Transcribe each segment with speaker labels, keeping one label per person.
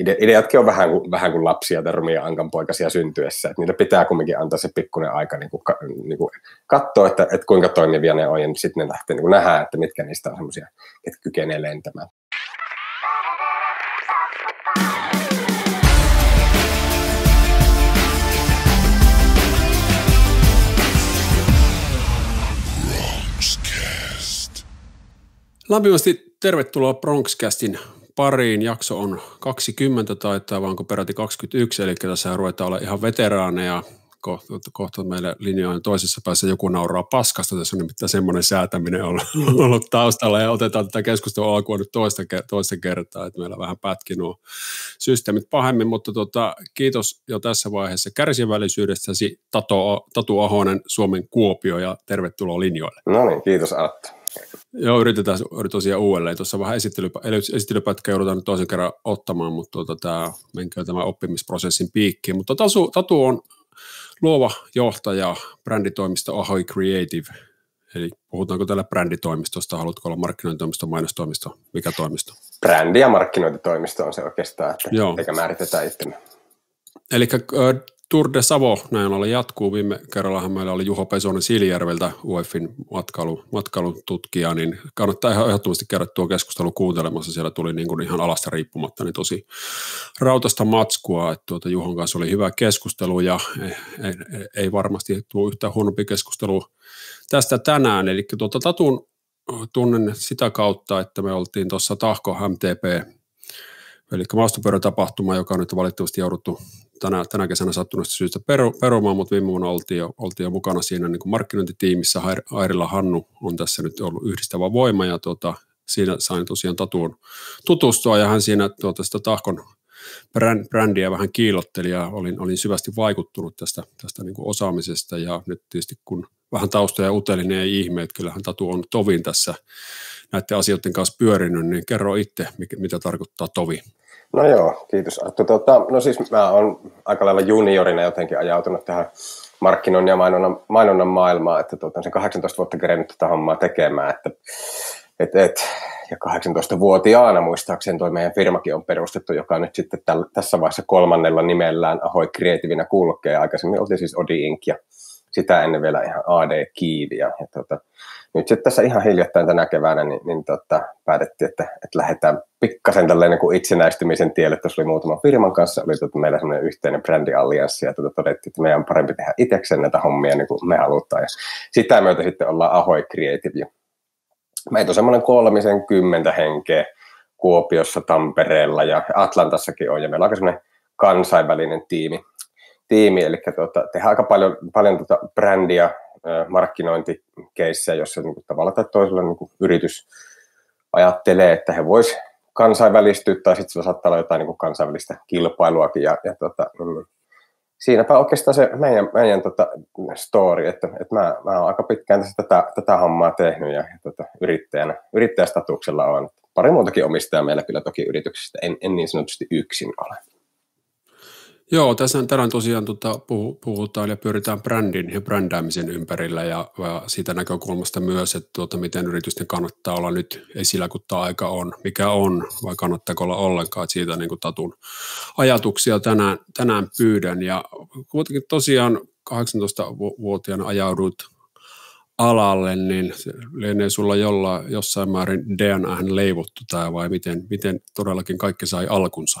Speaker 1: ide, ideatkin on vähän vähän kuin lapsia Termi ja Ankan poikasia syntyessä, että niille pitää kumminkin antaa se pikkuinen aika niin kuin, niin kuin katsoa, että, että kuinka toimivia ne on, ja sitten ne lähtee niin nähdään, että mitkä niistä on semmoisia, että kykenee lentämään.
Speaker 2: Lämpimästi tervetuloa Bronxcastin pariin. Jakso on 20 taitaa, vaan peräti 21, eli tässä ruvetaan olla ihan veteraaneja. Kohta, kohta meillä linjojen toisessa päässä joku nauraa paskasta. Tässä on nimittäin semmoinen säätäminen ollut, ollut taustalla ja otetaan tätä keskustelua alkua nyt toista, toista kertaa, että meillä vähän pätki nuo systeemit pahemmin, mutta tota, kiitos jo tässä vaiheessa kärsivällisyydestäsi Tato, Tatu Ahonen Suomen Kuopio ja tervetuloa linjoille.
Speaker 1: No niin, kiitos Arttu.
Speaker 2: Joo, yritetään tosiaan uudelleen. Tuossa vähän esittelypä, esittelypätkä joudutaan nyt toisen kerran ottamaan, mutta tuota, tämä menkää tämä oppimisprosessin piikkiin. Mutta Tatu, Tatu on luova johtaja bränditoimisto Ahoy Creative. Eli puhutaanko täällä bränditoimistosta, haluatko olla markkinointitoimisto, mainostoimisto, mikä toimisto?
Speaker 1: Brändi- ja markkinointitoimisto on se oikeastaan, että Joo. eikä määritetä itsemme.
Speaker 2: Eli Tour de Savo näin ollen jatkuu. Viime kerrallahan meillä oli Juho Pesonen Siljärveltä, UEFin matkailu, matkailun niin kannattaa ihan ehdottomasti käydä tuo keskustelu kuuntelemassa. Siellä tuli niin kuin ihan alasta riippumatta niin tosi rautasta matskua. Että tuota Juhon kanssa oli hyvä keskustelu ja ei, ei, ei varmasti tuo yhtään huonompi keskustelu tästä tänään. Eli tuota Tatun tunnen sitä kautta, että me oltiin tuossa Tahko MTP Eli maastopyörätapahtuma, joka on nyt valitettavasti jouduttu tänä, tänä kesänä sattuneesta syystä peru, perumaan, mutta viime vuonna oltiin jo, oltiin jo mukana siinä niin kuin markkinointitiimissä. Airilla Hannu on tässä nyt ollut yhdistävä voima ja tuota, siinä sain tosiaan Tatuun tutustua ja hän siinä tuota, sitä Tahkon brändiä vähän kiilotteli ja olin, olin syvästi vaikuttunut tästä, tästä niin kuin osaamisesta ja nyt tietysti kun vähän taustoja utelin, niin ei ihme, että kyllähän Tatu on tovin tässä näiden asioiden kanssa pyörinyt, niin kerro itse, mitä tarkoittaa tovi.
Speaker 1: No joo, kiitos Arttu. Tota, no siis mä oon aika lailla juniorina jotenkin ajautunut tähän markkinoinnin ja mainonnan, mainonnan maailmaan, että tota, sen 18 vuotta kerennyt tätä hommaa tekemään, että et, et, ja 18-vuotiaana muistaakseni tuo meidän firmakin on perustettu, joka nyt sitten täl, tässä vaiheessa kolmannella nimellään Ahoy Creativinä kulkee. Aikaisemmin oltiin siis Odi Inc. ja sitä ennen vielä ihan AD Kiivi. Ja, ja tota, nyt sitten tässä ihan hiljattain tänä keväänä niin, niin tota, päätettiin, että, että lähdetään pikkasen tällainen niin kuin itsenäistymisen tielle. Tässä oli muutaman firman kanssa, oli tota, meillä semmoinen yhteinen brändiallianssi ja tota, todettiin, että meidän on parempi tehdä itsekseen näitä hommia niin kuin me halutaan. Ja sitä myötä sitten ollaan Ahoy Creative. Meitä on semmoinen kolmisen kymmentä henkeä Kuopiossa, Tampereella ja Atlantassakin on. Ja meillä on semmoinen kansainvälinen tiimi, tiimi eli tuota, tehdään aika paljon, paljon tuota brändiä, markkinointikeissejä, jossa niin tavalla tai toisella niin yritys ajattelee, että he vois kansainvälistyä tai sitten sillä saattaa olla jotain niin kansainvälistä kilpailuakin ja, ja tota, mm, siinäpä oikeastaan se meidän, meidän tota, story, että, että mä, mä oon aika pitkään tässä tätä, tätä hommaa tehnyt ja, ja tota, yrittäjänä, yrittäjästatuksella on pari muutakin omistajaa meillä kyllä toki yrityksistä, en, en niin sanotusti yksin ole.
Speaker 2: Joo, tässä tänään tosiaan tota, puhutaan ja pyöritään brändin ja brändäämisen ympärillä ja, ja siitä näkökulmasta myös, että tuota, miten yritysten kannattaa olla nyt esillä, kun tämä aika on, mikä on, vai kannattaako olla ollenkaan, että siitä niin kuin Tatun ajatuksia tänään, tänään pyydän. Ja kuitenkin tosiaan 18-vuotiaana ajaudut alalle, niin lienee sulla jolla, jossain määrin DNA leivottu tämä vai miten, miten todellakin kaikki sai alkunsa?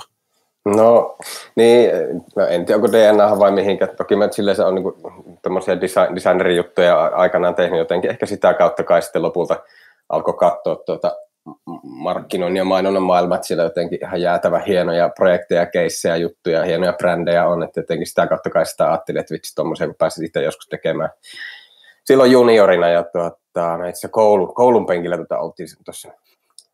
Speaker 1: No niin, no en tiedä onko DNA vai mihinkä. Toki mä silleen se on niin tämmöisiä design, designerijuttuja aikanaan tehnyt jotenkin. Ehkä sitä kautta kai sitten lopulta alkoi katsoa tuota markkinoinnin ja mainonnan maailmaa, että siellä jotenkin ihan jäätävä hienoja projekteja, keissejä, juttuja, hienoja brändejä on, että jotenkin sitä kautta kai sitä ajattelin, että vitsi tuommoisen, kun pääsin itse joskus tekemään silloin juniorina ja tuota, itse koulun, koulun penkillä tuota, oltiin tuossa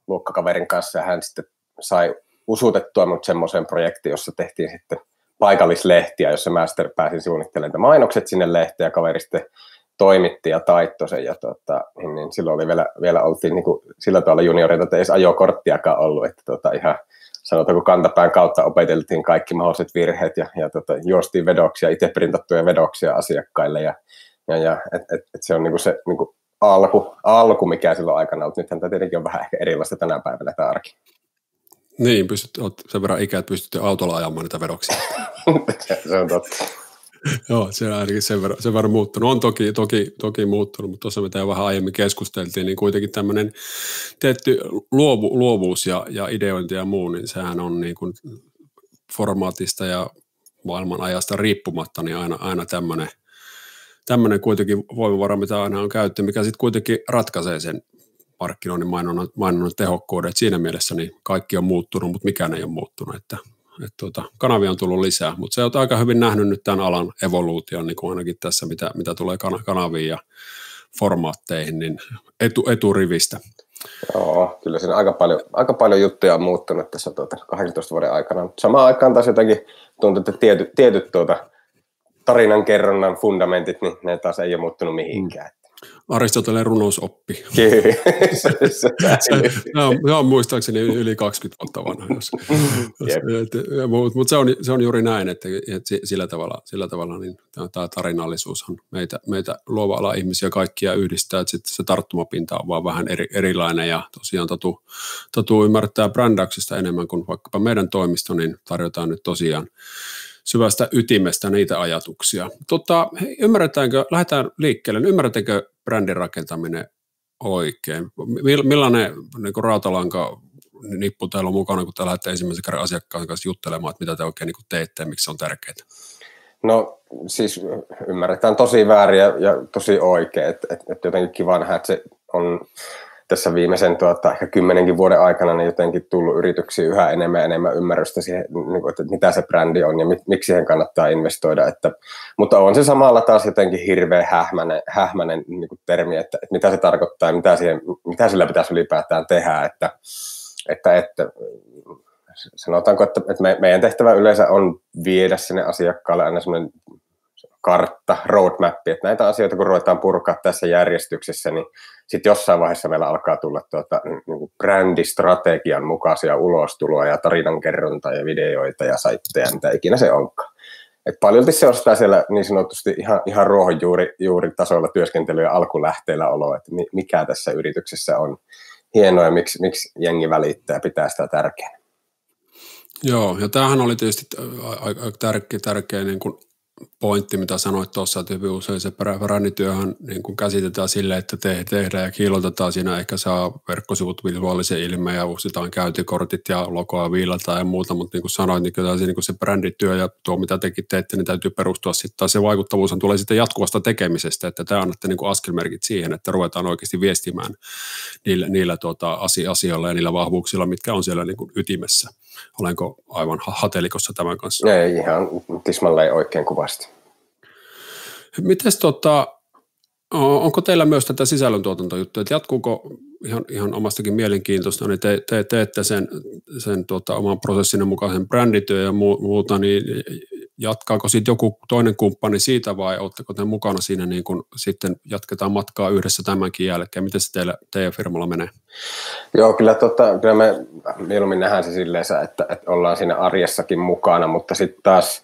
Speaker 1: luokkakaverin kanssa ja hän sitten sai usutettua mut semmoiseen projektiin, jossa tehtiin sitten paikallislehtiä, jossa mä sitten pääsin suunnittelemaan mainokset sinne lehteen ja kaveri sitten toimitti ja taittoi sen. Ja tota, niin, niin silloin oli vielä, vielä oltiin niin kuin sillä tavalla junioreita, että ei edes ajokorttiakaan ollut, että tota, ihan sanotaanko kantapään kautta opeteltiin kaikki mahdolliset virheet ja, ja tota, juostiin vedoksia, itse printattuja vedoksia asiakkaille ja, ja, ja et, et, et se on niin kuin se niin kuin alku, alku, mikä silloin aikana ollut. Nythän tämä tietenkin on vähän ehkä erilaista tänä päivänä tämä arki.
Speaker 2: Niin, pystyt, olet sen verran ikä, että pystytte autolla ajamaan niitä vedoksia.
Speaker 1: se on totta.
Speaker 2: Joo, se on ainakin sen verran, sen verran muuttunut. On toki, toki, toki muuttunut, mutta tuossa mitä vähän aiemmin keskusteltiin, niin kuitenkin tämmöinen tietty luovu, luovuus ja, ja ideointi ja muu, niin sehän on niin kuin formaatista ja maailman ajasta riippumatta, niin aina, aina tämmöinen, tämmöinen kuitenkin voimavara, mitä aina on käytetty, mikä sitten kuitenkin ratkaisee sen markkinoinnin mainonnan, mainonnan tehokkuuden. Et siinä mielessä niin kaikki on muuttunut, mutta mikään ei ole muuttunut. Että, et tuota, kanavia on tullut lisää, mutta se on aika hyvin nähnyt nyt tämän alan evoluution, niin kuin ainakin tässä, mitä, mitä tulee kanaviin ja formaatteihin, niin etu, eturivistä.
Speaker 1: Joo, kyllä siinä aika paljon, aika paljon juttuja on muuttunut tässä tuota, 18 vuoden aikana. Samaan aikaan taas jotenkin tuntuu, että tietyt, tietyt tuota, tarinan kerronnan fundamentit, niin ne taas ei ole muuttunut mihinkään.
Speaker 2: Aristoteleen runousoppi.
Speaker 1: Kyllä.
Speaker 2: se, se, on, muistaakseni yli 20 vuotta vanha. Jos, Mutta mut se, on, se on juuri näin, että, että sillä tavalla, sillä tavalla niin tämä tarinallisuushan meitä, meitä luova ala ihmisiä kaikkia yhdistää, että sitten se tarttumapinta on vaan vähän eri, erilainen ja tosiaan Tatu, tatu ymmärtää brändäyksestä enemmän kuin vaikkapa meidän toimisto, niin tarjotaan nyt tosiaan syvästä ytimestä niitä ajatuksia. Tota, ymmärretäänkö, lähdetään liikkeelle, niin ymmärrättekö brändin rakentaminen oikein? Millainen niin rautalanka nippu teillä on mukana, kun te lähdette ensimmäisen kerran asiakkaan kanssa juttelemaan, että mitä te oikein niin teette ja miksi se on tärkeää?
Speaker 1: No siis ymmärretään tosi väärin ja, ja tosi oikein, että et, et jotenkin kiva nähdä, että se on tässä viimeisen tuota, ehkä kymmenenkin vuoden aikana niin jotenkin tullut yrityksiä yhä enemmän ja enemmän ymmärrystä siihen, niin kuin, että mitä se brändi on ja mit, miksi siihen kannattaa investoida. Että, mutta on se samalla taas jotenkin hirveän hähmäinen, hähmäinen niin kuin termi, että, että mitä se tarkoittaa ja mitä, siihen, mitä sillä pitäisi ylipäätään tehdä. Että, että, että sanotaanko, että, että me, meidän tehtävä yleensä on viedä sinne asiakkaalle aina semmoinen kartta, roadmap, että näitä asioita kun ruvetaan purkaa tässä järjestyksessä, niin sitten jossain vaiheessa meillä alkaa tulla tuota, niin kuin brändistrategian mukaisia ulostuloja ja tarinankerronta ja videoita ja saitteja, mitä ikinä se onkaan. Et paljolti se on sitä siellä niin sanotusti ihan, ihan ruohonjuuritasolla työskentelyä ja alkulähteellä oloa, että mikä tässä yrityksessä on hienoa ja miksi, miksi jengi välittää ja pitää sitä tärkeänä.
Speaker 2: Joo, ja tämähän oli tietysti aika tärkeä, tärkeä niin kuin pointti, mitä sanoit tuossa, että hyvin usein se brändityöhän niin kuin käsitetään silleen, että te, tehdään ja kiilotetaan siinä, ehkä saa verkkosivut visuaalisen ilmeen ja uusitaan käyntikortit ja logoa viilataan ja muuta, mutta niin kuin sanoit, niin kyllä se, niin kuin se brändityö ja tuo, mitä tekin teette, niin täytyy perustua sitten, taas se vaikuttavuus tulee sitten jatkuvasta tekemisestä, että te annatte niin kuin askelmerkit siihen, että ruvetaan oikeasti viestimään niillä, niillä tuota, asioilla ja niillä vahvuuksilla, mitkä on siellä niin kuin ytimessä. Olenko aivan hatelikossa tämän kanssa?
Speaker 1: Ei, ihan tismalleen oikein kuvasti.
Speaker 2: Mites tota, onko teillä myös tätä sisällöntuotantojuttua, että jatkuuko ihan, ihan omastakin mielenkiintoista, niin te, te teette sen, sen tuota, oman prosessinne mukaisen brändityö ja muuta, niin jatkaako sitten joku toinen kumppani siitä vai oletteko te mukana siinä niin kun sitten jatketaan matkaa yhdessä tämänkin jälkeen? Miten se teillä, teidän firmalla menee?
Speaker 1: Joo, kyllä, tota, kyllä me mieluummin nähdään se silleen, että, että ollaan siinä arjessakin mukana, mutta sitten taas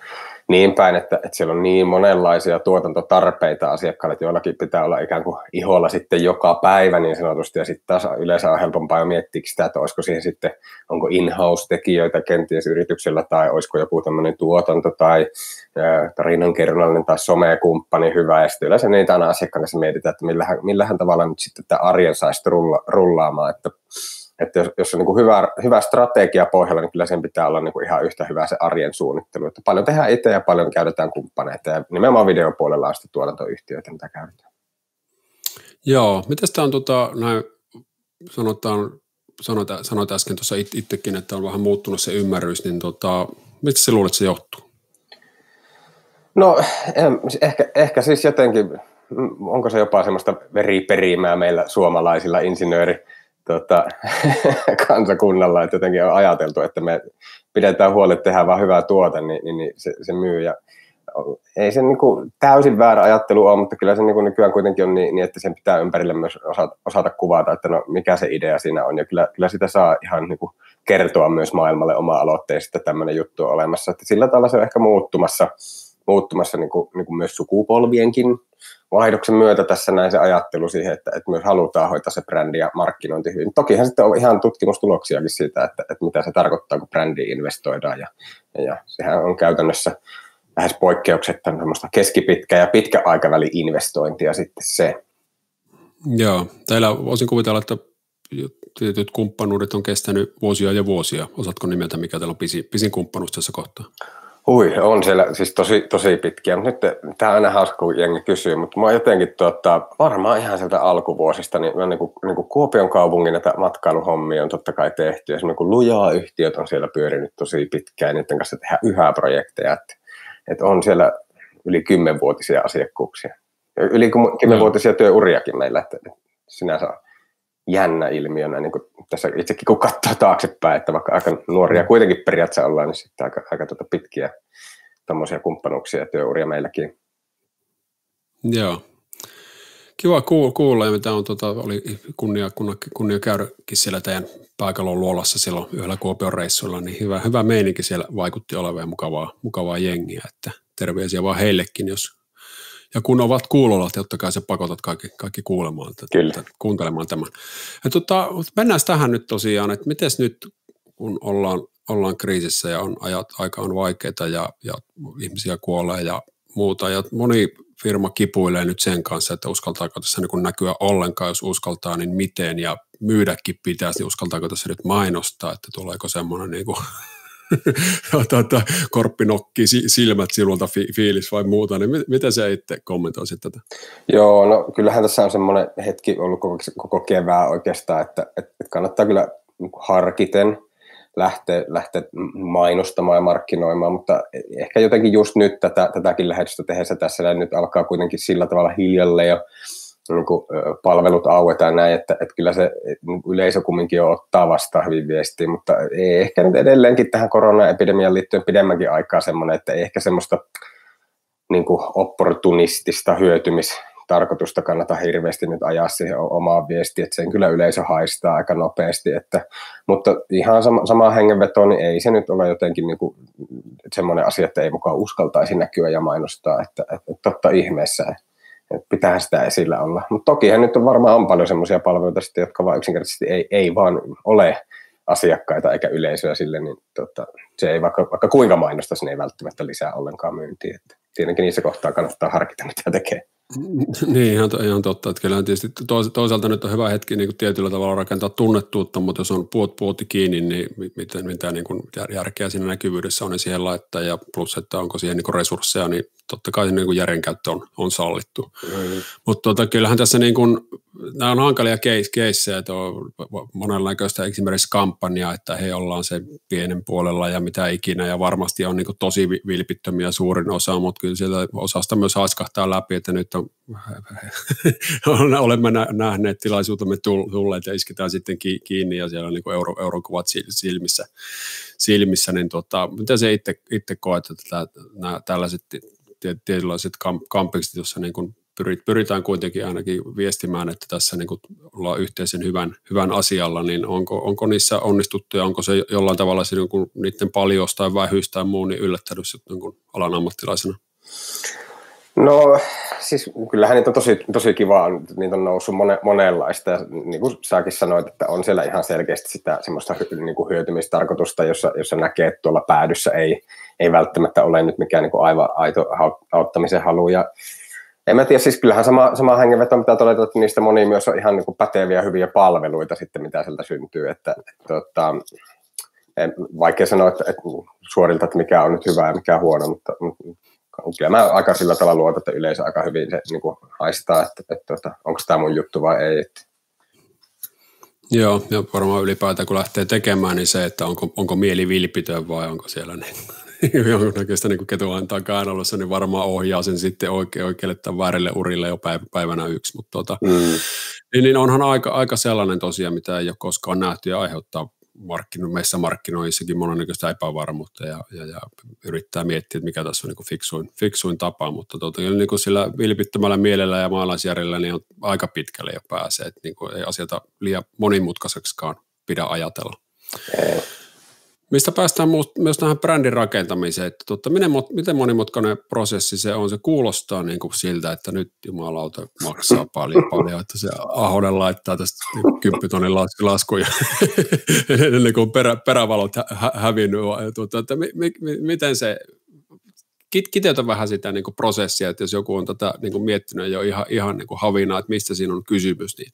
Speaker 1: niin päin, että, että siellä on niin monenlaisia tuotantotarpeita asiakkaille, että joillakin pitää olla ikään kuin iholla sitten joka päivä niin sanotusti, ja sitten taas yleensä on helpompaa jo miettiä sitä, että olisiko siihen sitten, onko in-house-tekijöitä kenties yrityksellä, tai olisiko joku tämmöinen tuotanto, tai tarinankerronnallinen tai somekumppani hyvä, ja sitten yleensä niitä aina asiakkaan mietitään, että millähän, millähän tavalla nyt sitten tämä arjen saisi rulla, rullaamaan, että että jos, jos on niin kuin hyvä, hyvä strategia pohjalla, niin kyllä sen pitää olla niin kuin ihan yhtä hyvä se arjen suunnittelu. Että paljon tehdään itse ja paljon käytetään kumppaneita ja nimenomaan videopuolella on sitten tuotantoyhtiöitä, mitä käytetään.
Speaker 2: Joo, miten tämä on tota, näin, sanotaan, sanoit, sanoit äsken tuossa itsekin, että on vähän muuttunut se ymmärrys, niin tota, mistä se luulet, että se johtuu?
Speaker 1: No ehkä, ehkä siis jotenkin, onko se jopa semmoista veriperimää meillä suomalaisilla insinööri tota, kansakunnalla, että jotenkin on ajateltu, että me pidetään huoli, että tehdään vaan hyvää tuote, niin, niin, niin se, se myy. Ja ei se niin kuin täysin väärä ajattelu ole, mutta kyllä se niin kuin nykyään kuitenkin on niin, niin, että sen pitää ympärille myös osata, osata kuvata, että no, mikä se idea siinä on. Ja kyllä, kyllä sitä saa ihan niin kuin kertoa myös maailmalle oma aloitteesta, tämmöinen juttu on olemassa. Että sillä tavalla se on ehkä muuttumassa, muuttumassa niin kuin, niin kuin myös sukupolvienkin vaihdoksen myötä tässä näin se ajattelu siihen, että, että myös halutaan hoitaa se brändi ja markkinointi hyvin. Tokihan sitten on ihan tutkimustuloksiakin siitä, että, että mitä se tarkoittaa, kun brändiin investoidaan ja, ja sehän on käytännössä lähes poikkeuksetta semmoista keskipitkä ja pitkä aikaväli investointia sitten se.
Speaker 2: Joo, teillä voisin kuvitella, että tietyt kumppanuudet on kestänyt vuosia ja vuosia. Osaatko nimeltä, mikä teillä on pisin, pisin kumppanuus tässä kohtaa?
Speaker 1: Hui, on siellä siis tosi, tosi pitkiä. Nyt tämä on aina hauska, kun jengi kysyy, mutta mä jotenkin tuota, varmaan ihan sieltä alkuvuosista, niin, niin, kuin, niin kuin Kuopion kaupungin näitä matkailuhommia on totta kai tehty. Esimerkiksi kun lujaa yhtiöt on siellä pyörinyt tosi pitkään, niiden kanssa tehdään yhä projekteja. Että, että on siellä yli kymmenvuotisia asiakkuuksia. Yli kymmenvuotisia työuriakin meillä, että sinänsä jännä ilmiönä, niin kuin tässä itsekin kun katsoo taaksepäin, että vaikka aika nuoria kuitenkin periaatteessa ollaan, niin sitten aika, aika tuota pitkiä tuommoisia kumppanuuksia ja työuria meilläkin.
Speaker 2: Joo. Kiva kuulla, ja mitä on, tuota, oli kunnia, kunnia, kunnia käydäkin siellä teidän pääkalon luolassa silloin yhdellä Kuopion reissulla, niin hyvä, hyvä meininki siellä vaikutti olevan mukavaa, mukavaa jengiä, että terveisiä vaan heillekin, jos ja kun ovat kuulolla, totta kai se pakotat kaikki, kaikki kuulemaan, Kyllä. kuuntelemaan tämän. Ja tota, mennään tähän nyt tosiaan, että miten nyt, kun ollaan, ollaan kriisissä ja on ajat, aika on vaikeita ja, ja ihmisiä kuolee ja muuta, ja moni firma kipuilee nyt sen kanssa, että uskaltaako tässä niin näkyä ollenkaan, jos uskaltaa, niin miten, ja myydäkin pitäisi, niin uskaltaako tässä nyt mainostaa, että tuleeko semmoinen niin kuin tuota, korppi nokki silmät silulta fi, fiilis vai muuta, niin miten se itse kommentoisit tätä?
Speaker 1: Joo, no kyllähän tässä on semmoinen hetki ollut koko, koko kevää oikeastaan, että, että kannattaa kyllä harkiten lähteä, lähteä mainostamaan ja markkinoimaan, mutta ehkä jotenkin just nyt tätä, tätäkin lähetystä tehdessä tässä nyt alkaa kuitenkin sillä tavalla hiljalle jo niin kuin, palvelut auetaan näin, että, että kyllä se niin yleisö kumminkin jo ottaa vastaan hyvin viestiä, mutta ei ehkä nyt edelleenkin tähän koronaepidemian liittyen pidemmänkin aikaa semmoinen, että ei ehkä semmoista niin kuin opportunistista hyötymistarkoitusta kannata hirveästi nyt ajaa siihen omaan viestiin, että sen kyllä yleisö haistaa aika nopeasti, että, mutta ihan sama, samaa hengenvetoa, niin ei se nyt ole jotenkin niin kuin, semmoinen asia, että ei mukaan uskaltaisi näkyä ja mainostaa, että, että totta ihmeessä, että pitää sitä esillä olla. Mutta tokihan nyt on varmaan on paljon semmoisia palveluita, sitten, jotka vaan yksinkertaisesti ei, ei vaan ole asiakkaita eikä yleisöä sille, niin tota, se ei vaikka, vaikka kuinka mainosta, niin ei välttämättä lisää ollenkaan myyntiä. Että tietenkin niissä kohtaa kannattaa harkita, mitä tekee.
Speaker 2: Niin, ihan, ihan totta. Että kyllä tietysti toisaalta nyt on hyvä hetki niin kuin tietyllä tavalla rakentaa tunnettuutta, mutta jos on puot puotti kiinni, niin miten, mitä niin kuin järkeä siinä näkyvyydessä on niin siihen laittaa, ja plus, että onko siihen niin kuin resursseja, niin totta kai niin kuin järjenkäyttö on, on sallittu. Mm-hmm. Mutta tota, kyllähän tässä niin kuin, nämä on hankalia keissejä, että on monenlaista esimerkiksi kampanjaa, että he ollaan se pienen puolella ja mitä ikinä, ja varmasti on niin kuin tosi vilpittömiä suurin osa, mutta kyllä sieltä osasta myös haiskahtaa läpi, että nyt on, olemme nähneet tilaisuutemme tulleet ja isketään sitten kiinni ja siellä on niin kuin euro, eurokuvat silmissä, silmissä niin tota, mitä se itse, itse koet, että nämä tällaiset tietynlaiset kampikset, jossa niin kuin pyritään kuitenkin ainakin viestimään, että tässä niin kuin ollaan yhteisen hyvän, hyvän asialla, niin onko, onko niissä onnistuttu ja onko se jollain tavalla se niin kuin niiden paljosta tai vähyys tai muu niin yllättänyt niin kuin alan ammattilaisena?
Speaker 1: No siis kyllähän niitä on tosi, tosi kiva, niitä on noussut mone, monenlaista ja niin kuin säkin sanoit, että on siellä ihan selkeästi sitä semmoista niin kuin hyötymistarkoitusta, jossa, jossa näkee, että tuolla päädyssä ei, ei välttämättä ole nyt mikään niin kuin aivan aito auttamisen halu ja en mä tiedä, siis kyllähän sama, sama hengenveto, mitä todeta, että niistä moni myös on ihan niin kuin päteviä, hyviä palveluita sitten, mitä sieltä syntyy, että, tota, en, vaikea sanoa, että, että suorilta, että mikä on nyt hyvä ja mikä huono, mutta, mutta kyllä mä aika sillä tavalla luotan, että yleisö aika hyvin se niin kuin haistaa, että, että, että, että onko tämä mun juttu vai ei. Että.
Speaker 2: Joo, ja varmaan ylipäätään kun lähtee tekemään, niin se, että onko, onko mieli vilpitön vai onko siellä niin, jonkunnäköistä niin ketuantaa kainalossa, niin varmaan ohjaa sen sitten oike, oikealle tai väärille urille jo päivänä yksi. Mutta tota, mm. niin, niin onhan aika, aika sellainen tosiaan, mitä ei ole koskaan nähty ja aiheuttaa markkino, meissä markkinoissakin monennäköistä epävarmuutta ja, ja, ja, yrittää miettiä, että mikä tässä on niin fiksuin, fiksuin tapa, mutta tota, niin kuin sillä vilpittömällä mielellä ja maalaisjärjellä niin on aika pitkälle jo pääsee, että niin kuin ei asioita liian monimutkaiseksikaan pidä ajatella. Mistä päästään myös tähän brändin rakentamiseen, että totta, miten, monimutkainen prosessi se on, se kuulostaa niin kuin siltä, että nyt jumalauta maksaa paljon, paljon että se Ahonen laittaa tästä niin kymppitonnin laskuja. Ennen kuin perä, perävalot hä, hävinnyt, tuota, että mi, mi, miten se kiteytä vähän sitä niin kuin prosessia, että jos joku on tätä niin kuin miettinyt jo ihan, ihan niin kuin havinaa, että mistä siinä on kysymys, niin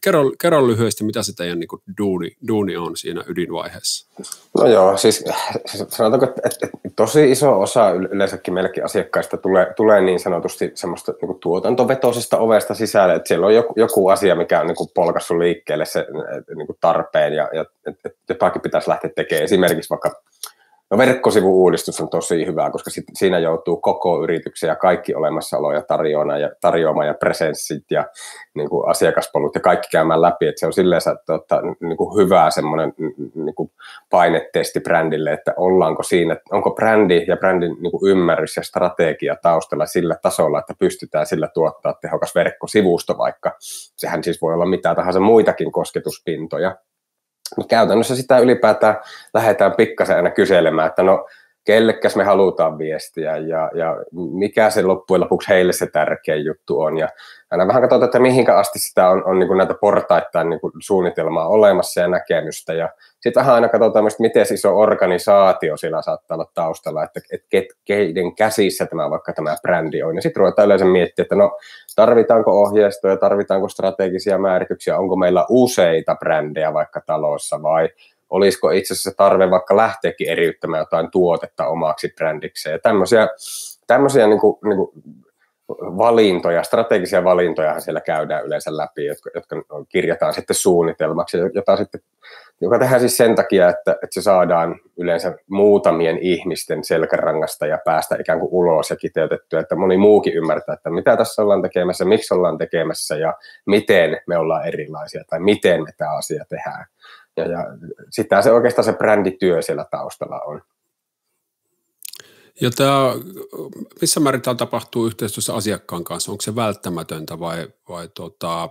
Speaker 2: kerro, kerro lyhyesti, mitä se teidän niin kuin duuni, duuni on siinä ydinvaiheessa.
Speaker 1: No joo, siis sanotaanko, että, että tosi iso osa yleensäkin meillekin asiakkaista tulee, tulee niin sanotusti semmoista niin kuin tuotantovetoisesta ovesta sisälle, että siellä on joku, joku asia, mikä on niin kuin polkassu liikkeelle se niin kuin tarpeen ja, ja että jotakin pitäisi lähteä tekemään. Esimerkiksi vaikka No verkkosivu-uudistus on tosi hyvä, koska sit, siinä joutuu koko yrityksen ja kaikki olemassaolo ja tarjoama ja, tarjoama ja presenssit ja niin kuin asiakaspolut ja kaikki käymään läpi, että se on silleen että, niin kuin hyvä semmoinen niin kuin painetesti brändille, että ollaanko siinä, onko brändi ja brändin niin kuin ymmärrys ja strategia taustalla sillä tasolla, että pystytään sillä tuottaa tehokas verkkosivusto vaikka. Sehän siis voi olla mitä tahansa muitakin kosketuspintoja, mutta käytännössä sitä ylipäätään lähdetään pikkasen aina kyselemään, että no kellekäs me halutaan viestiä ja, ja mikä se loppujen lopuksi heille se tärkein juttu on. Ja aina vähän katsotaan, että mihinkä asti sitä on, on niin kuin näitä portaittain niin kuin suunnitelmaa olemassa ja näkemystä. Ja sitten vähän aina katsotaan myös, miten iso organisaatio sillä saattaa olla taustalla, että et, et, keiden käsissä tämä vaikka tämä brändi on. Ja sitten ruvetaan yleensä miettiä, että no tarvitaanko ohjeistoja, tarvitaanko strategisia määrityksiä, onko meillä useita brändejä vaikka talossa vai olisiko itse asiassa tarve vaikka lähteäkin eriyttämään jotain tuotetta omaksi brändikseen. Ja tämmöisiä, tämmöisiä niin kuin, niin kuin valintoja, strategisia valintoja siellä käydään yleensä läpi, jotka, jotka kirjataan sitten suunnitelmaksi, jota sitten, joka tehdään siis sen takia, että, että se saadaan yleensä muutamien ihmisten selkärangasta ja päästä ikään kuin ulos ja kiteytettyä, että moni muukin ymmärtää, että mitä tässä ollaan tekemässä, miksi ollaan tekemässä ja miten me ollaan erilaisia tai miten me tämä asia tehdään. Ja, ja sitä se oikeastaan se brändityö siellä taustalla on.
Speaker 2: Ja tämä, missä määrin tämä tapahtuu yhteistyössä asiakkaan kanssa? Onko se välttämätöntä vai, vai tota,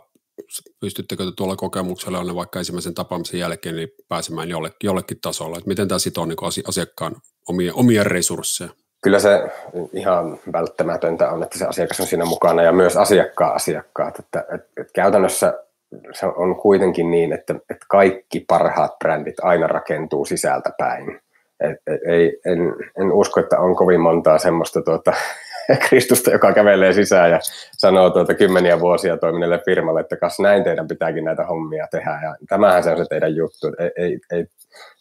Speaker 2: pystyttekö te tuolla kokemuksella on vaikka ensimmäisen tapaamisen jälkeen niin pääsemään jollekin, jollekin tasolla? Että miten tämä sitoo niin asiakkaan omia, omia resursseja?
Speaker 1: Kyllä se ihan välttämätöntä on, että se asiakas on siinä mukana ja myös asiakkaan asiakkaat. Että, että, että käytännössä se on kuitenkin niin, että, että kaikki parhaat brändit aina rakentuu sisältä päin. Et, ei, en, en usko, että on kovin montaa semmoista tuota, Kristusta, joka kävelee sisään ja sanoo tuota kymmeniä vuosia toimineelle firmalle, että kas näin teidän pitääkin näitä hommia tehdä. Ja tämähän se on se teidän juttu. Ei, ei, ei,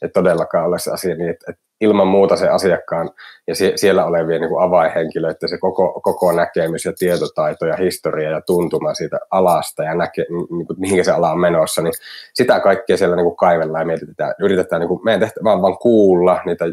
Speaker 1: ei todellakaan ole se asia niin, että, että ilman muuta se asiakkaan ja sie, siellä olevien niin kuin avainhenkilöiden se koko, koko näkemys ja tietotaito ja historia ja tuntuma siitä alasta ja näke, niin kuin, mihin se ala on menossa, niin sitä kaikkea siellä niin kuin kaivellaan ja mietitään, yritetään, niin kuin, meidän tehtävä on vaan kuulla niitä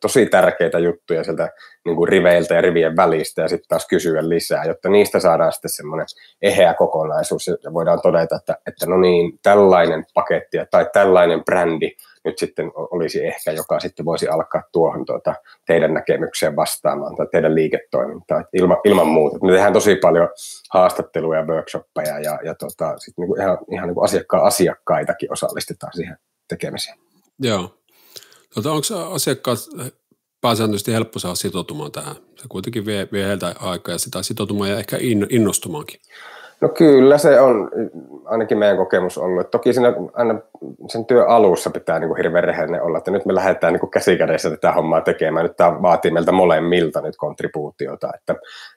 Speaker 1: tosi tärkeitä juttuja sieltä niin kuin riveiltä ja rivien välistä ja sitten taas kysyä lisää, jotta niistä saadaan sitten semmoinen eheä kokonaisuus ja voidaan todeta, että, että no niin, tällainen paketti tai tällainen brändi nyt sitten olisi ehkä, joka sitten voisi alkaa tuohon tuota, teidän näkemykseen vastaamaan tai teidän liiketoimintaa ilma, ilman muuta. Me tehdään tosi paljon haastatteluja, workshoppeja ja, ja tota, sit niinku ihan, ihan niinku asiakkaan asiakkaitakin osallistetaan siihen tekemiseen.
Speaker 2: Joo. Tota, onko asiakkaat pääsääntöisesti helppo saada sitoutumaan tähän? Se kuitenkin vie, vie heiltä aikaa ja sitä sitoutumaan ja ehkä innostumaankin.
Speaker 1: No kyllä se on ainakin meidän kokemus ollut. Toki siinä aina sen työ alussa pitää niin kuin hirveän rehellinen olla, että nyt me lähdetään niin kuin käsikädessä tätä hommaa tekemään. Nyt tämä vaatii meiltä molemmilta nyt kontribuutiota. Että,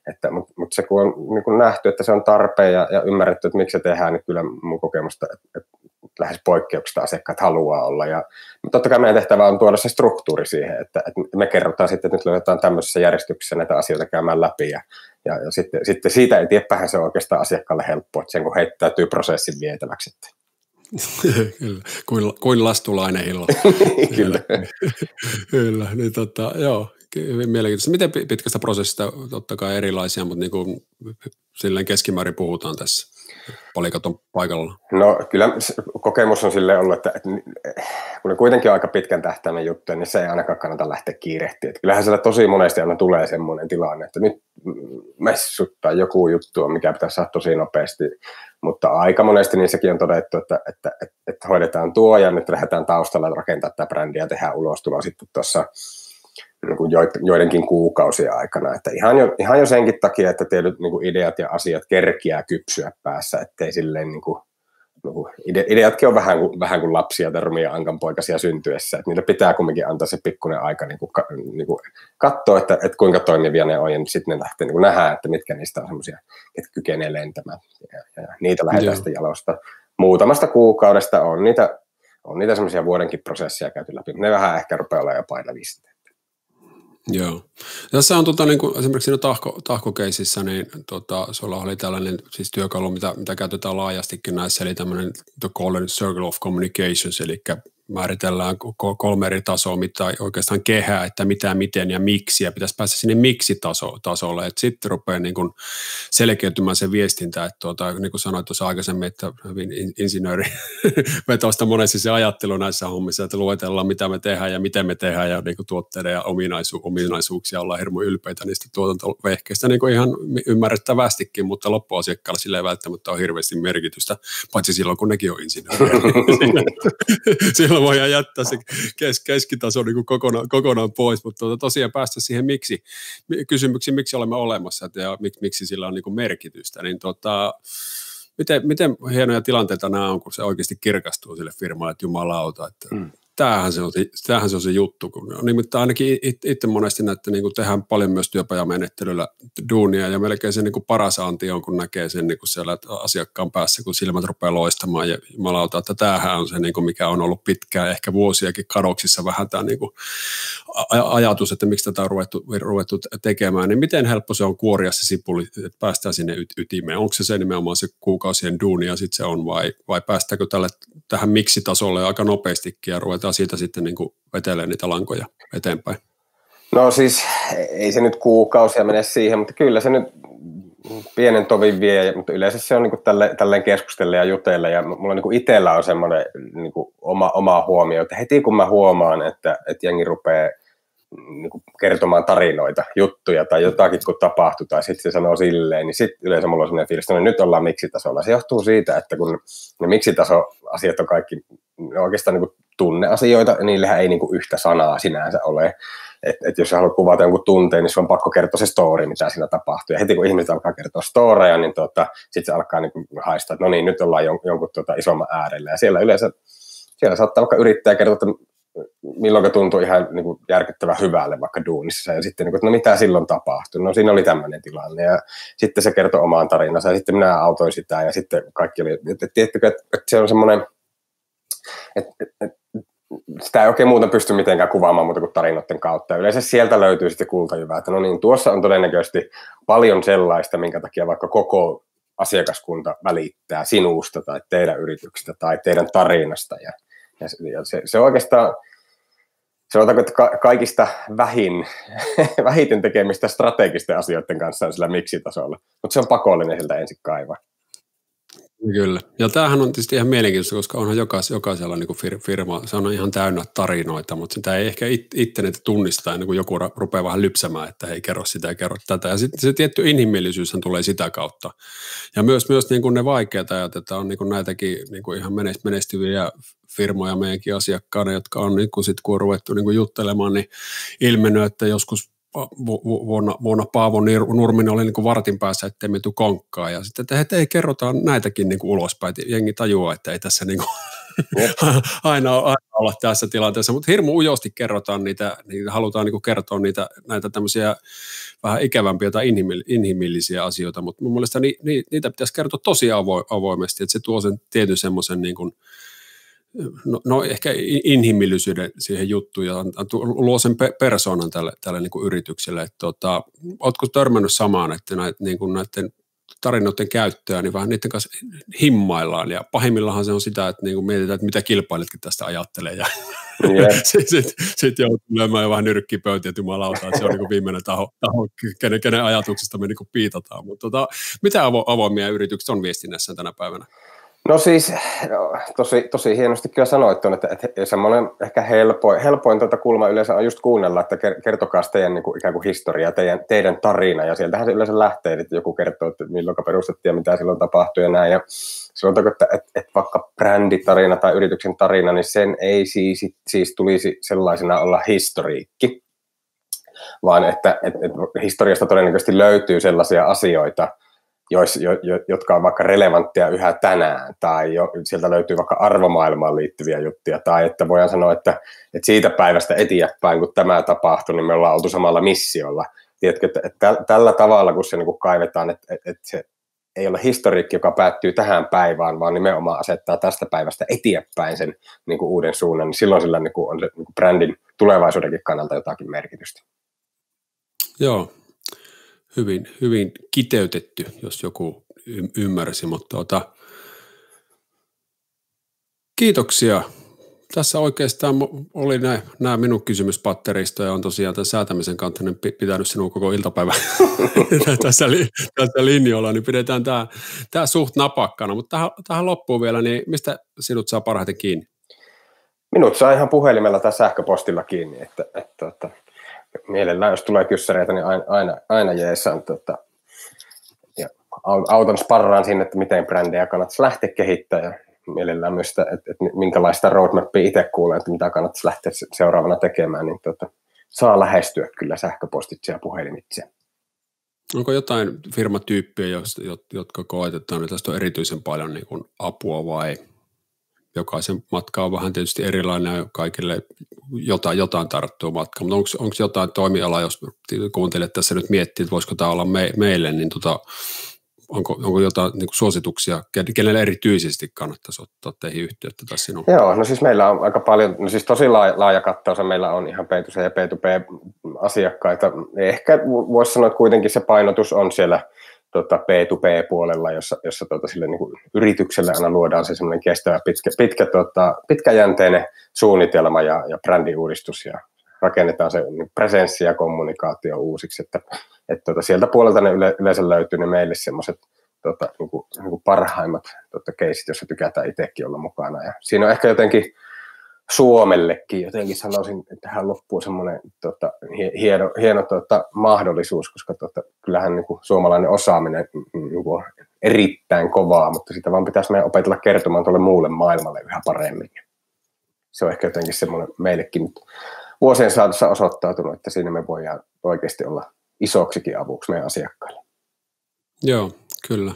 Speaker 1: että, Mutta mut se kun on niin kuin nähty, että se on tarpeen ja, ja ymmärretty, että miksi se tehdään, niin kyllä mun kokemusta, että, että lähes poikkeuksista asiakkaat haluaa olla. Ja, mutta totta kai meidän tehtävä on tuoda se struktuuri siihen, että, että me kerrotaan sitten, että nyt löydetään tämmöisessä järjestyksessä näitä asioita käymään läpi ja, ja, ja sitten, sitten siitä eteenpäin se on oikeastaan asiakkaalle helppo, että sen kun heittäytyy prosessin vietäväksi.
Speaker 2: kyllä, kuin, kuin lastulainen illo.
Speaker 1: kyllä.
Speaker 2: kyllä, niin tota, joo, hyvin mielenkiintoista. Miten pitkästä prosessista, totta kai erilaisia, mutta niin kuin silleen keskimäärin puhutaan tässä? Palikat on paikalla?
Speaker 1: No kyllä kokemus on sille ollut, että, että kun ne kuitenkin on aika pitkän tähtäimen juttuja, niin se ei ainakaan kannata lähteä kiirehtiä. Että kyllähän siellä tosi monesti aina tulee semmoinen tilanne, että nyt messut tai joku juttu mikä pitäisi saada tosi nopeasti mutta aika monesti niissäkin on todettu, että, että, että, että hoidetaan tuo ja nyt lähdetään taustalla rakentaa tämä brändi ja tehdään ulostulo sitten tuossa niin kuin joidenkin kuukausien aikana. Että ihan, jo, ihan jo senkin takia, että tietyt niin kuin ideat ja asiat kerkiää kypsyä päässä, ettei silleen niin kuin, niin kuin ideatkin on vähän kuin, vähän kuin lapsia, termiä ankanpoikasia syntyessä, että niille pitää kumminkin antaa se pikkuinen aika niin kuin, niin kuin katsoa, että, että kuinka toimivia ne on, ja sitten ne lähtee niin kuin nähdä, että mitkä niistä on semmoisia, että kykenee lentämään, ja, ja niitä lähdetään sitten jalosta. Muutamasta kuukaudesta on niitä, on niitä semmoisia vuodenkin prosesseja käyty läpi, ne vähän ehkä rupeaa olla jo painavista.
Speaker 2: Joo. Tässä on tota, niin kuin, esimerkiksi siinä tahko, tahkokeisissä, niin tota, sulla oli tällainen siis työkalu, mitä, mitä käytetään laajastikin näissä, eli tämmöinen The Golden Circle of Communications, eli määritellään kolme eri tasoa, mitä oikeastaan kehää, että mitä, miten ja miksi, ja pitäisi päästä sinne miksi-tasolle, että sitten rupeaa niin kuin selkeytymään se viestintä, että tuota, niin kuin sanoit tuossa aikaisemmin, että hyvin insinööri vetosta monesti se ajattelu näissä hommissa, että luetellaan mitä me tehdään ja miten me tehdään ja niin kuin tuotteiden ja ominaisu- ominaisuuksia ollaan hirmu ylpeitä niistä tuotantovehkeistä niin kuin ihan ymmärrettävästikin, mutta loppuasiakkaalla sillä ei välttämättä ole hirveästi merkitystä, paitsi silloin kun nekin on insinööriä. silloin voidaan jättää se kes, keskitaso niin kuin kokonaan, kokonaan pois, mutta tuota, tosiaan päästä siihen miksi, kysymyksiin, miksi olemme olemassa ja miksi, miksi sillä on niin kuin merkitystä, niin tuota, miten, miten hienoja tilanteita nämä on, kun se oikeasti kirkastuu sille firmalle, että jumalauta, että mm tämähän se on, tämähän se, on se juttu. Kun nimittäin ainakin itse monesti näette, niin kuin tehdään paljon myös työpajamenettelyllä duunia ja melkein se niin kuin paras anti on, kun näkee sen niin kuin siellä asiakkaan päässä, kun silmät rupeaa loistamaan ja jumalauta, että tämähän on se, niin kuin mikä on ollut pitkään, ehkä vuosiakin kadoksissa vähän tämä niin kuin ajatus, että miksi tätä on ruvettu, ruvettu tekemään, niin miten helppo se on kuoria se sipuli, että päästään sinne ytimeen. Onko se se nimenomaan se kuukausien duuni ja sitten se on vai, vai päästäänkö tälle, tähän miksi-tasolle aika nopeastikin ja ruvetaan siitä sitten niin vetelee niitä lankoja eteenpäin?
Speaker 1: No siis ei se nyt kuukausia mene siihen, mutta kyllä se nyt pienen tovin vie, mutta yleensä se on niin kuin tälle, tälleen keskustella ja jutella, ja mulla niin kuin itsellä on semmoinen niin kuin oma, oma huomio, että heti kun mä huomaan, että, että jengi rupeaa niin kuin kertomaan tarinoita, juttuja tai jotakin kun tapahtuu tai sitten se sanoo silleen, niin sitten yleensä mulla on sellainen fiilis, että no nyt ollaan miksi-tasolla. Se johtuu siitä, että kun ne miksi-taso asiat on kaikki ne oikeastaan niin kuin tunneasioita, niillähän ei niin kuin yhtä sanaa sinänsä ole. Että et jos haluat kuvata jonkun tunteen, niin se on pakko kertoa se story, mitä siinä tapahtuu. Ja heti kun ihmiset alkaa kertoa storeja, niin tota, sitten se alkaa niin haistaa, että no niin, nyt ollaan jonkun, jonkun tota isomman äärellä. Ja siellä yleensä, siellä saattaa vaikka yrittää kertoa, että milloin tuntuu ihan niin kuin järkyttävän hyvälle vaikka duunissa. Ja sitten, niin kuin, että no mitä silloin tapahtui? No siinä oli tämmöinen tilanne. Ja sitten se kertoi omaan tarinansa ja sitten minä autoin sitä ja sitten kaikki oli, että, että, että, että se on semmoinen, että, että sitä ei oikein muuta pysty mitenkään kuvaamaan muuta kuin tarinoiden kautta. Yleensä sieltä löytyy sitten kultajyvää, että no niin, tuossa on todennäköisesti paljon sellaista, minkä takia vaikka koko asiakaskunta välittää sinusta tai teidän yrityksestä tai teidän tarinasta. Ja, ja se, se oikeastaan, sanotaanko, että ka- kaikista vähin, vähiten tekemistä strategisten asioiden kanssa on sillä miksi-tasolla, mutta se on pakollinen siltä ensin kaivaa.
Speaker 2: Kyllä. Ja tämähän on tietysti ihan mielenkiintoista, koska onhan jokais, jokaisella niin kuin firma, se on ihan täynnä tarinoita, mutta sitä ei ehkä it, itse tunnistaa ennen kuin joku rupeaa vähän lypsämään, että hei kerro sitä ja kerro tätä. Ja sitten se tietty inhimillisyys tulee sitä kautta. Ja myös, myös niin kuin ne vaikeat ajat, että on niin kuin näitäkin niin kuin ihan menestyviä firmoja meidänkin asiakkaana, jotka on, niin kuin sit, kun on ruvettu niin kuin juttelemaan, niin ilmennyt, että joskus vuonna, vuonna Paavo Nurminen oli niin kuin vartin päässä, ettei menty konkkaa. Ja sitten, että, että ei kerrotaan näitäkin niin kuin ulospäin. Jengi tajuaa, että ei tässä niin kuin aina, aina olla tässä tilanteessa, mutta hirmu ujosti kerrotaan niitä, niitä halutaan niin kertoa niitä, näitä tämmöisiä vähän ikävämpiä tai inhimillisiä asioita, mutta mun mielestä ni, ni, niitä pitäisi kertoa tosi avo, avoimesti, että se tuo sen tietyn semmoisen niin kuin, no, no ehkä inhimillisyyden siihen juttuun ja luo sen pe- persoonan tälle, tälle niin kuin yritykselle. Että tota, oletko törmännyt samaan, että näitä, niin kuin näiden tarinoiden käyttöä, niin vähän niiden kanssa himmaillaan. Ja pahimmillaan se on sitä, että niin kuin mietitään, että mitä kilpailijatkin tästä ajattelee. Ja yeah. sitten sit, sit joutuu lyömään jo vähän nyrkkipöytiä, että jumalauta, että se on niin kuin viimeinen taho, taho kenen, kenen ajatuksista me niin kuin piitataan. Mutta tota, mitä avo, avoimia yritykset on viestinnässä tänä päivänä?
Speaker 1: No siis, no, tosi, tosi hienosti kyllä sanoit tuon, että, että semmoinen ehkä helpoin, helpoin tuota kulma yleensä on just kuunnella, että kertokaa teidän niin kuin, ikään kuin historia, teidän, teidän tarina, ja sieltähän se yleensä lähtee, että joku kertoo, että milloin perustettiin ja mitä silloin tapahtui ja näin, ja sanotaanko, että, että, että vaikka bränditarina tai yrityksen tarina, niin sen ei siis, siis tulisi sellaisena olla historiikki, vaan että, että, että historiasta todennäköisesti löytyy sellaisia asioita, jois, jo, jo, jotka on vaikka relevantteja yhä tänään, tai jo, sieltä löytyy vaikka arvomaailmaan liittyviä juttuja, tai että voidaan sanoa, että, että siitä päivästä eteenpäin, kun tämä tapahtui, niin me ollaan oltu samalla missiolla. Tiedätkö, että, että tällä tavalla, kun se niin kuin kaivetaan, että, että, että se ei ole historiikki, joka päättyy tähän päivään, vaan nimenomaan asettaa tästä päivästä eteenpäin sen niin kuin uuden suunnan, niin silloin sillä niin kuin on se niin kuin brändin tulevaisuudenkin kannalta jotakin merkitystä.
Speaker 2: Joo, hyvin, hyvin kiteytetty, jos joku ymmärsi, mutta tuota, kiitoksia. Tässä oikeastaan oli nämä, nämä minun kysymyspatterista ja on tosiaan tämän säätämisen kanssa pitänyt sinun koko iltapäivä tässä, tässä linjoilla, niin pidetään tämä, tämä suht napakkana. Mutta tähän, tähän loppuun vielä, niin mistä sinut saa parhaiten kiinni?
Speaker 1: Minut saa ihan puhelimella tai sähköpostilla kiinni, että, että, että, että mielellään, jos tulee kyssäreitä, niin aina, aina, aina jeesaan. Tota, ja auton sparraan sinne, että miten brändejä kannattaisi lähteä kehittämään ja mielellään myös sitä, että, että minkälaista roadmapia itse kuulee, että mitä kannattaisi lähteä seuraavana tekemään, niin tota, saa lähestyä kyllä sähköpostitse ja puhelimitse.
Speaker 2: Onko jotain firmatyyppiä, jotka koetetaan, että tästä on erityisen paljon niin kuin apua vai jokaisen matka on vähän tietysti erilainen ja kaikille jotain, jotain tarttuu matkaan, mutta onko jotain toimialaa, jos kuuntelet tässä nyt miettii, että voisiko tämä olla me, meille, niin tota, onko, onko jotain niin suosituksia, kenelle erityisesti kannattaisi ottaa teihin yhteyttä tässä sinun?
Speaker 1: Joo, no siis meillä on aika paljon, no siis tosi laaja, laaja kattaus, meillä on ihan P2C ja P2P-asiakkaita. Ehkä voisi sanoa, että kuitenkin se painotus on siellä tota, P2P-puolella, jossa, jossa tota, sille, niin kuin yritykselle aina luodaan se semmoinen kestävä, pitkä, pitkä, tota, pitkäjänteinen suunnitelma ja, ja brändiuudistus ja rakennetaan se niin presenssi ja kommunikaatio uusiksi, että, että tota, sieltä puolelta ne yle, yleensä löytyy ne meille semmoiset tota, niin niin kuin parhaimmat tota, keisit, joissa tykätään itsekin olla mukana. Ja siinä on ehkä jotenkin Suomellekin jotenkin sanoisin, että tähän loppuu semmoinen tota, hieno, hieno tota, mahdollisuus, koska tota, kyllähän niin kuin, suomalainen osaaminen niin kuin, on erittäin kovaa, mutta sitä vaan pitäisi meidän opetella kertomaan tuolle muulle maailmalle yhä paremmin. Se on ehkä jotenkin semmoinen meillekin nyt vuosien saatossa osoittautunut, että siinä me voidaan oikeasti olla isoksikin avuksi meidän asiakkaille.
Speaker 2: Joo, kyllä.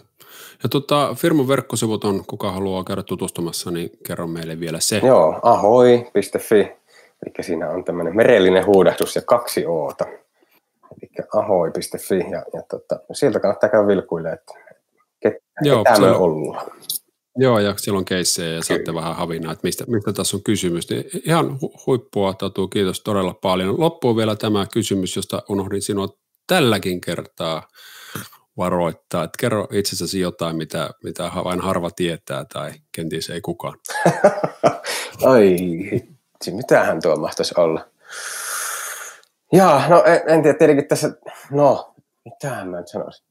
Speaker 2: Ja tota, firman verkkosivut on, kuka haluaa käydä tutustumassa, niin kerro meille vielä se.
Speaker 1: Joo, ahoi.fi. Eli siinä on tämmöinen merellinen huudahdus ja kaksi oota. Eli ahoi.fi. Ja, ja tota, sieltä kannattaa käydä vilkuille, että ketä, Joo, me ollaan.
Speaker 2: Joo, ja siellä on keissejä ja saatte Kyllä. vähän havinaa, että mistä, mistä tässä on kysymys. Niin ihan huippua, Tatu, kiitos todella paljon. Loppuun vielä tämä kysymys, josta unohdin sinua tälläkin kertaa varoittaa, että kerro itsessäsi jotain, mitä, mitä vain harva tietää tai kenties ei kukaan.
Speaker 1: Ai, mitähän tuo mahtaisi olla? Jaa, no en, en tiedä, tietenkin tässä, no, mitähän mä nyt sanoisin.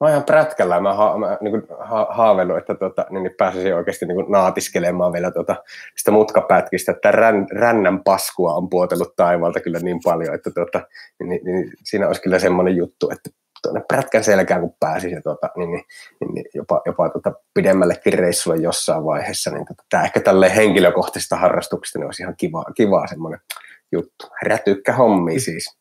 Speaker 1: Mä oon ihan prätkällä, mä, ha, mä niin ha, että tota, niin, niin pääsisin oikeasti niin naatiskelemaan vielä tuota, sitä mutkapätkistä, että rän, rännän paskua on puotellut taivaalta kyllä niin paljon, että tota, niin, niin, niin, siinä olisi kyllä semmoinen juttu, että tuonne prätkän selkään, kun pääsisi tuota, niin, niin, niin, niin, jopa, jopa tuota pidemmällekin reissulle jossain vaiheessa, niin tota, tämä ehkä tälle henkilökohtaisesta harrastuksesta niin olisi ihan kiva, kiva semmoinen juttu. Rätykkä hommi siis.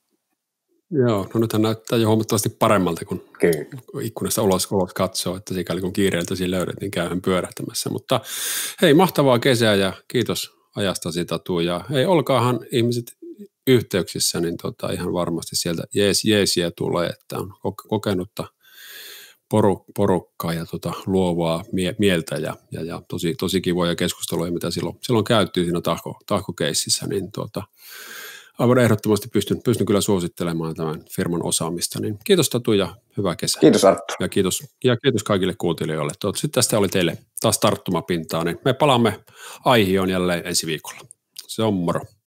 Speaker 2: Joo, no nythän näyttää jo huomattavasti paremmalta, kun Kyllä. ikkunasta ulos, ulos katsoo, että sikäli kun kiireeltä siinä löydät, niin käyhän pyörähtämässä. Mutta hei, mahtavaa kesää ja kiitos ajastasi Tatu. Ja hei, olkaahan ihmiset yhteyksissä, niin tota, ihan varmasti sieltä jees, jeesiä tulee, että on kokenutta poru, porukkaa ja tota, luovaa mie, mieltä ja, ja, ja tosi, tosi kivoja keskusteluja, mitä silloin, silloin käytiin siinä tahko, tahkokeississä, niin tota, aivan ehdottomasti pystyn, pystyn kyllä suosittelemaan tämän firman osaamista. Niin kiitos Tatu ja hyvää kesää.
Speaker 1: Kiitos Arttu.
Speaker 2: Ja kiitos, ja kiitos kaikille kuuntelijoille. Sitten tästä oli teille taas tarttumapintaa, niin me palaamme aihioon jälleen ensi viikolla. Se on moro.